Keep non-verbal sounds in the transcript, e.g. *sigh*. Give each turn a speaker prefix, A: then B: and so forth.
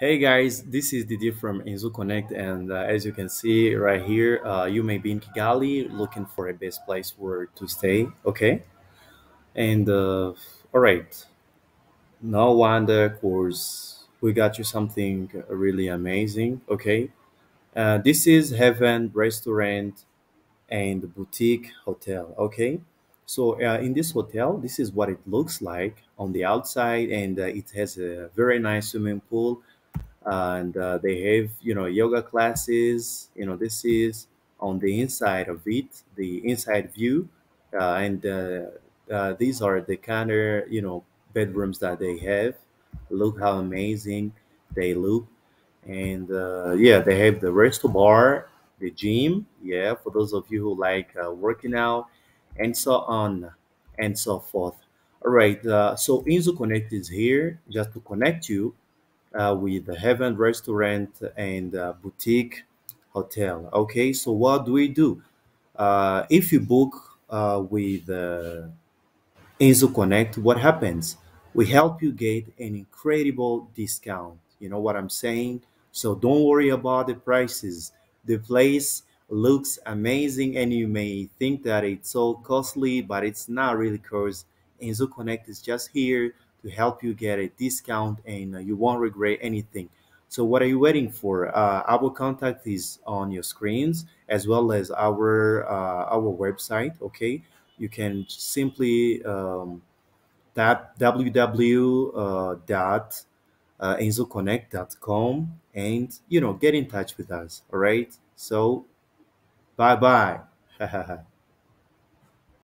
A: Hey guys, this is Didier from InzuConnect, and uh, as you can see right here, uh, you may be in Kigali looking for a best place where to stay. Okay, and uh, all right, no wonder, course, we got you something really amazing. Okay, uh, this is Heaven Restaurant and Boutique Hotel. Okay, so uh, in this hotel, this is what it looks like on the outside, and uh, it has a very nice swimming pool and uh, they have you know yoga classes you know this is on the inside of it the inside view uh, and uh, uh, these are the kind of you know bedrooms that they have. Look how amazing they look. And uh, yeah they have the resto bar the gym yeah for those of you who like uh, working out and so on and so forth. All right so InzuConnect is here just to connect you uh, with the Heaven Restaurant and uh, Boutique Hotel. Okay, so what do we do? Uh, if you book uh, with uh, InzuConnect, what happens? We help you get an incredible discount. You know what I'm saying? So don't worry about the prices. The place looks amazing, and you may think that it's so costly, but it's not really because InzuConnect is just here to help you get a discount and uh, you won't regret anything. So what are you waiting for? Uh, our contact is on your screens as well as our uh, our website. Okay, you can simply um, tap www uh, uh, and you know get in touch with us. All right. So bye bye. *laughs*